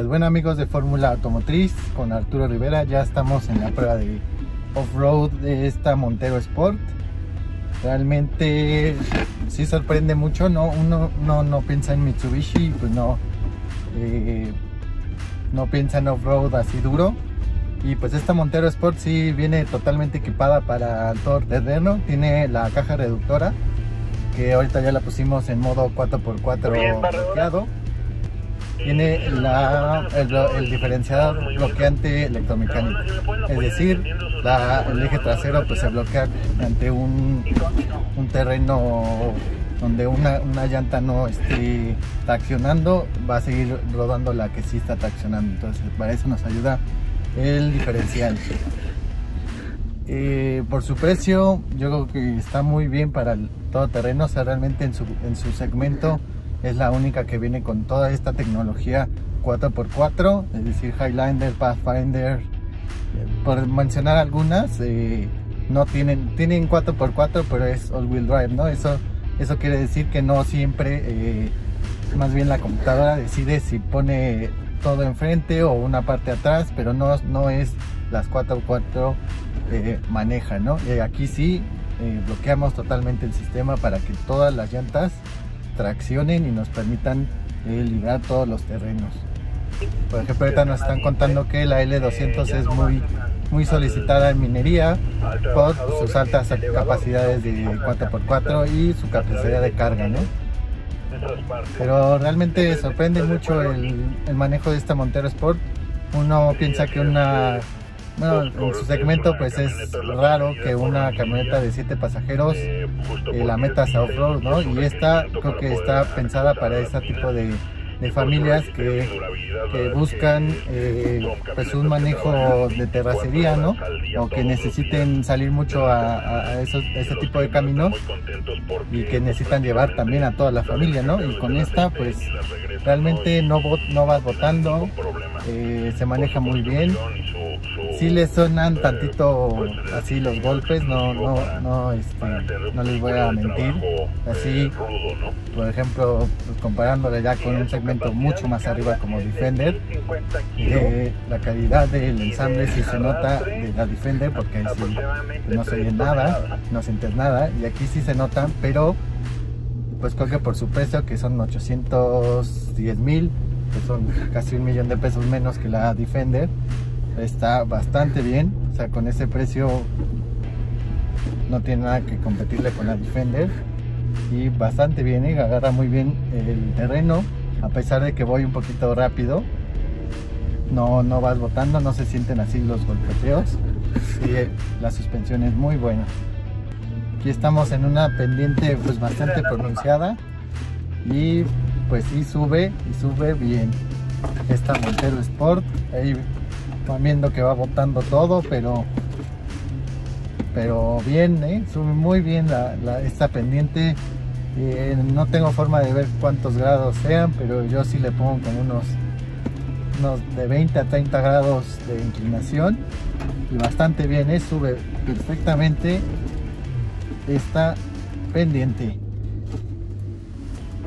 Pues bueno amigos de Fórmula Automotriz, con Arturo Rivera ya estamos en la prueba de off-road de esta Montero Sport. Realmente sí sorprende mucho, ¿no? Uno no, no piensa en Mitsubishi, pues no, eh, no piensa en off-road así duro. Y pues esta Montero Sport sí viene totalmente equipada para todo terreno, tiene la caja reductora, que ahorita ya la pusimos en modo 4x4 bloqueado tiene la, el, diferenciador bloqueante electromecánico. Es decir, el eje trasero pues se bloquea ante un, un terreno donde una, una, llanta no esté traccionando, va a seguir rodando la que sí está traccionando. Entonces para eso nos ayuda el diferencial. Eh, por su precio, yo creo que está muy bien para el todo terreno, o sea, realmente en su, en su segmento es la única que viene con toda esta tecnología 4x4, es decir, Highlander, Pathfinder, por mencionar algunas, eh, no tienen, tienen 4x4, pero es all-wheel drive, ¿no? Eso, eso quiere decir que no siempre, eh, más bien la computadora decide si pone todo enfrente o una parte atrás, pero no, no es las 4x4 eh, maneja, ¿no? Y aquí sí bloqueamos totalmente el sistema para que todas las llantas traccionen y nos permitan eh, librar todos los terrenos. Por ejemplo, ahorita nos están contando que la L200 es muy, muy solicitada en minería por sus altas capacidades de 4x4 y su capacidad de carga, ¿no? Pero realmente sorprende mucho el, el manejo de esta Montero Sport. Uno piensa que una bueno, en su segmento pues es raro que una camioneta de 7 pasajeros eh, la metas a off-road, ¿no? Y esta creo que está pensada para ese tipo de, familias que, buscan eh, pues un manejo de terracería, ¿no? O que necesiten salir mucho a, esos, ese tipo de caminos y que necesitan llevar también a toda la familia, ¿no? Y con esta pues realmente no, no vas votando, eh, se maneja muy bien sí le sonan tantito así los golpes, no, no, no, este, no les voy a mentir. Así, por ejemplo, pues, comparándole ya con un segmento mucho más arriba como Defender, eh, la calidad del ensamble sí se nota de la Defender porque ahí sí no se oye nada, no sientes nada, y aquí sí se notan, pero pues que por su precio, que son 810 mil, que son casi un millón de pesos menos que la Defender, está bastante bien. O sea, con ese precio no tiene nada que competirle con la Defender. Y bastante bien, ¿eh? agarra muy bien el terreno. A pesar de que voy un poquito rápido. No, no vas botando, no se sienten así los golpeteos. Y la suspensión es muy buena. Aquí estamos en una pendiente pues bastante pronunciada. Y pues sí sube y sube bien. Esta Montero Sport. Ahí Van viendo que va botando todo, pero pero bien, ¿eh? sube muy bien la, esta pendiente. Eh, no tengo forma de ver cuántos grados sean, pero yo sí le pongo unos, unos de 20 a 30 grados de inclinación y bastante bien, ¿eh? sube perfectamente esta pendiente.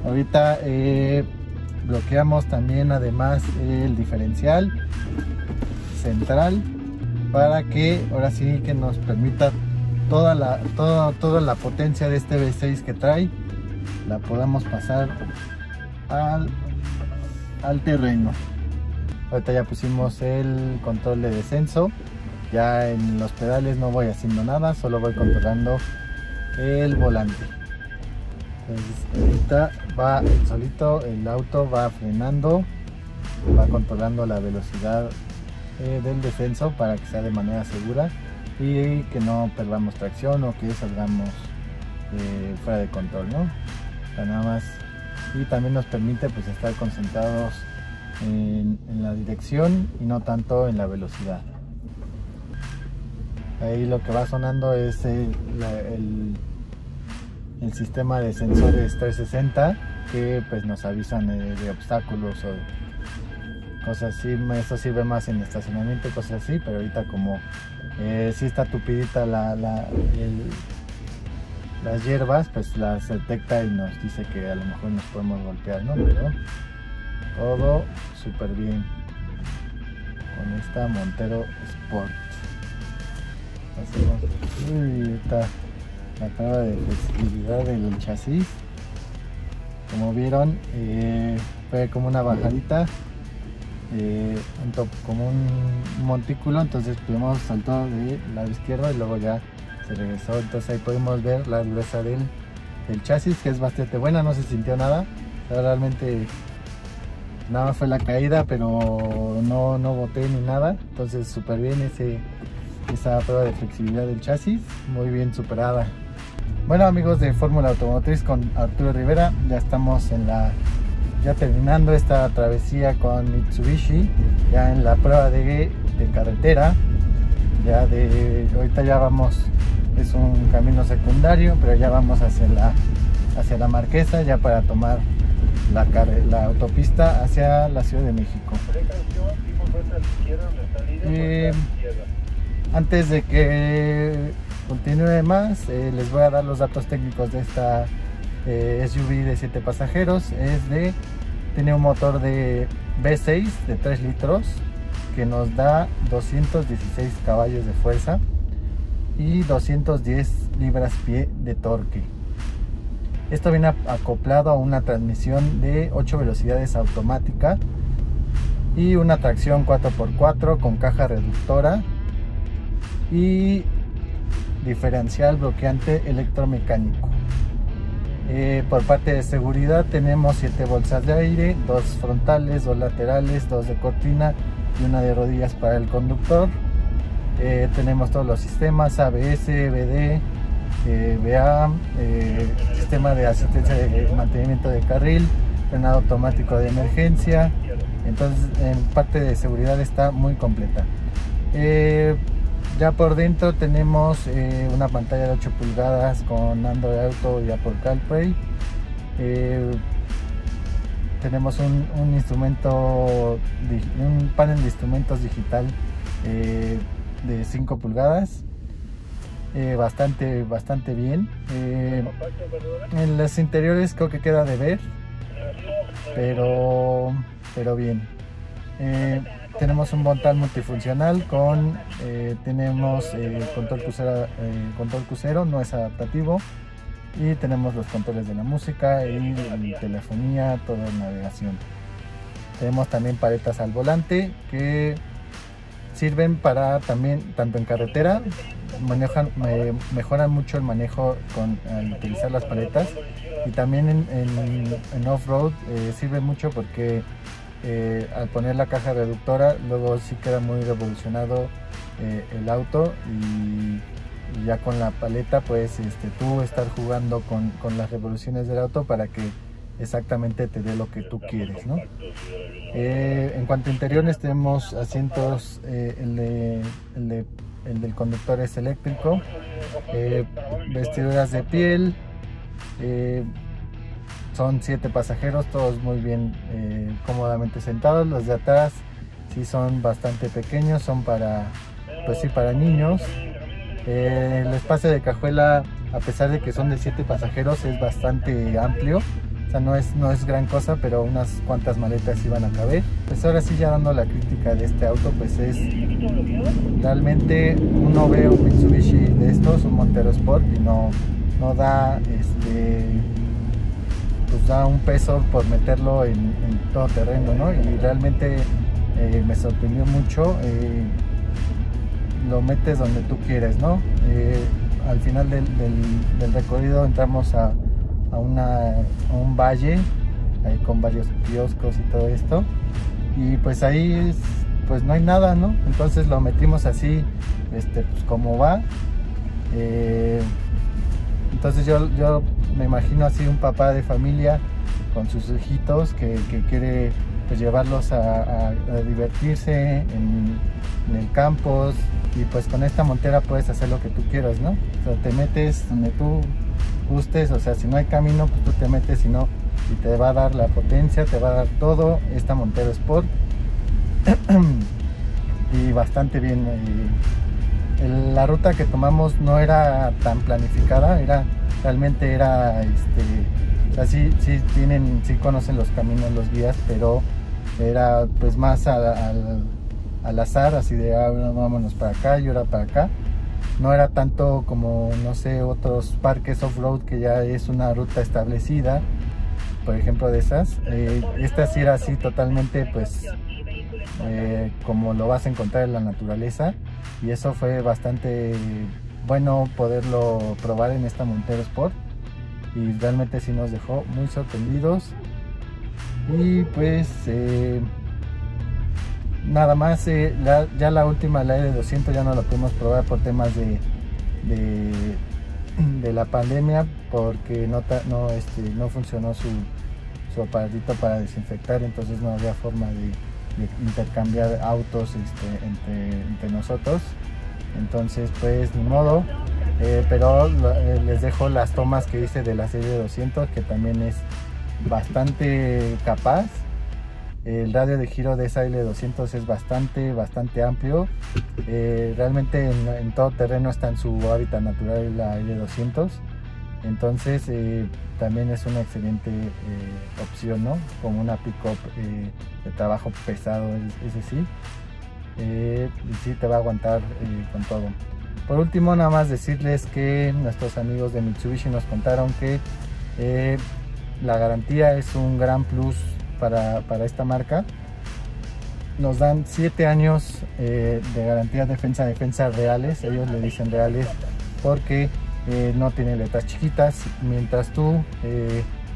Ahorita eh, bloqueamos también además el diferencial central para que ahora sí que nos permita toda la, toda, toda la potencia de este V6 que trae la podamos pasar al, al terreno. Ahorita ya pusimos el control de descenso. Ya en los pedales no voy haciendo nada solo voy controlando el volante. Ahorita va solito el auto va frenando va controlando la velocidad eh, del descenso para que sea de manera segura y que no perdamos tracción o que salgamos eh, fuera de control, nada más. Y también nos permite pues estar concentrados en, la dirección y no tanto en la velocidad. Ahí lo que va sonando es el, el, sistema de sensores 360 que pues nos avisan de, de obstáculos o cosas así, eso sirve más en estacionamiento, cosas así, pero ahorita como eh, si está tupidita la, las hierbas, pues las detecta y nos dice que a lo mejor nos podemos golpear, ¿no? Pero todo súper bien con esta Montero Sport hacemos uy, está la prueba de flexibilidad del chasis como vieron eh, fue como una bajadita eh, top, como un montículo entonces primero saltó de lado izquierdo y luego ya se regresó. Entonces ahí podemos ver la dureza del, del chasis que es bastante buena no se sintió nada. Realmente nada fue la caída pero no, no boté ni nada. Entonces súper bien ese, esa prueba de flexibilidad del chasis muy bien superada. Bueno amigos de Fórmula Automotriz con Arturo Rivera ya estamos en la ya terminando esta travesía con Mitsubishi ya en la prueba de, de carretera ya de ahorita ya vamos es un camino secundario pero ya vamos hacia la hacia la marquesa ya para tomar la, la autopista hacia la Ciudad de México. Eh, antes de que continúe más, eh, les voy a dar los datos técnicos de esta eh, SUV de 7 pasajeros. Es de, tiene un motor de V6 de 3 litros que nos da 216 caballos de fuerza y 210 libras-pie de torque. Esto viene acoplado a una transmisión de 8 velocidades automática y una tracción 4x4 con caja reductora y diferencial bloqueante electromecánico. Eh, por parte de seguridad tenemos 7 bolsas de aire, 2 frontales, 2 laterales, 2 de cortina y una de rodillas para el conductor. Eh, tenemos todos los sistemas ABS, BD, eh, vea eh, sistema de asistencia de mantenimiento de carril, frenado automático de emergencia, entonces en parte de seguridad está muy completa. Ya por dentro tenemos una pantalla de 8 pulgadas con Android Auto y Apple CarPlay. tenemos un, instrumento, un panel de instrumentos digital de 5 pulgadas eh, bastante, bastante bien. Eh, en los interiores creo que queda de ver, pero, pero bien. Eh, tenemos un montal multifuncional con tenemos control crucero, control crucero, no es adaptativo y tenemos los controles de la música y, telefonía, toda navegación. Tenemos también paletas al volante que sirven para también tanto en carretera mejoran mucho el manejo con al utilizar las paletas y también en, off-road eh, sirve mucho porque eh, al poner la caja reductora luego sí queda muy revolucionado eh, el auto y, ya con la paleta pues este, tú estar jugando con, con las revoluciones del auto para que exactamente te dé lo que tú quieres. ¿no? Eh, en cuanto a interiores tenemos asientos, eh, el, de, el, de, el, del conductor es eléctrico, eh, vestiduras de piel, son siete pasajeros, todos muy bien cómodamente sentados, los de atrás sí son bastante pequeños, son para, pues sí, para niños. el espacio de cajuela, a pesar de que son de siete pasajeros, es bastante amplio no es, no es gran cosa, pero unas cuantas maletas iban a caber. Pues ahora sí ya dando la crítica de este auto, pues es realmente uno ve un Mitsubishi de estos, un Montero Sport y no, no da este pues da un peso por meterlo en, todo terreno, ¿no? Y realmente eh, me sorprendió mucho. Eh, lo metes donde tú quieres, ¿no? Eh, al final del, del recorrido entramos a a, una, un valle ahí con varios kioscos y todo esto. Y pues ahí pues no hay nada no entonces lo metimos así este pues como va. Eh, entonces yo, yo me imagino así un papá de familia con sus hijitos que, quiere pues llevarlos a, divertirse en, en, el campus. Y pues con esta montera puedes hacer lo que tú quieras no o sea, te metes donde tú gustes, o sea, si no hay camino, pues tú te metes y no, y te va a dar la potencia, te va a dar todo esta Montero Sport y bastante bien. la ruta que tomamos no era tan planificada, era realmente era este, O tienen, sí conocen los caminos, los guías, pero era pues más al, al azar, así de ah, vámonos para acá y ahora para acá. No era tanto como, no sé, otros parques off-road que ya es una ruta establecida, por ejemplo de esas. Eh, esta sí era así totalmente pues eh, como lo vas a encontrar en la naturaleza y eso fue bastante bueno poderlo probar en esta Montero Sport y realmente sí nos dejó muy sorprendidos y pues eh, nada más eh, ya la última la de 200 ya no la pudimos probar por temas de, de, la pandemia porque no, no, este, no funcionó su, su aparatito para desinfectar entonces no había forma de, intercambiar autos este, entre, entre nosotros. Entonces pues ni modo. Eh, pero eh, les dejo las tomas que hice de la serie 200 que también es bastante capaz el radio de giro de esa L200 es bastante bastante amplio. Eh, realmente en, todo terreno está en su hábitat natural la L200 entonces también es una excelente opción ¿no? como una pick-up de trabajo pesado ese sí y sí te va a aguantar con todo. Por último, nada más decirles que nuestros amigos de Mitsubishi nos contaron que eh, la garantía es un gran plus para, esta marca. Nos dan 7 años eh, de garantía defensa defensa reales, ellos le dicen reales porque eh, no tiene letras chiquitas. Mientras tú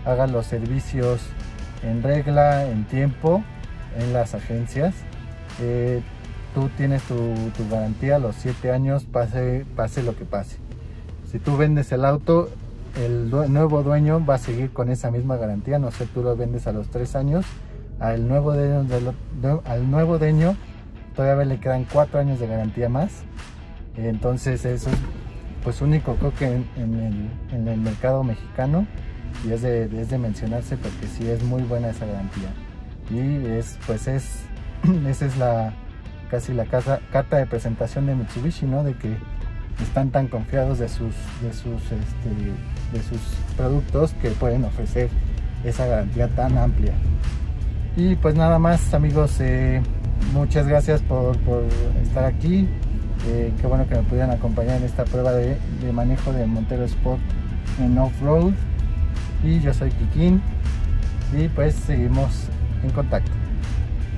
hagas los servicios en regla, en tiempo, en las agencias, tú tienes tu, garantía los 7 años, pase, pase lo que pase. Si tú vendes el auto, el nuevo dueño va a seguir con esa misma garantía, no sé, tú lo vendes a los 3 años, al nuevo dueño, al nuevo dueño todavía le quedan 4 años de garantía más. Entonces eso es pues único creo que en, el, mercado mexicano y es de, es de mencionarse porque sí es muy buena esa garantía. Y es pues es esa es la, casi la casa, carta de presentación de Mitsubishi, ¿no? De que están tan confiados de sus, de sus, este, de sus productos que pueden ofrecer esa garantía tan amplia. Y pues nada más amigos, eh, muchas gracias por, estar aquí. Eh, qué bueno que me pudieran acompañar en esta prueba de, de manejo de Montero Sport en off-road. Y yo soy Kikín y pues seguimos en contacto.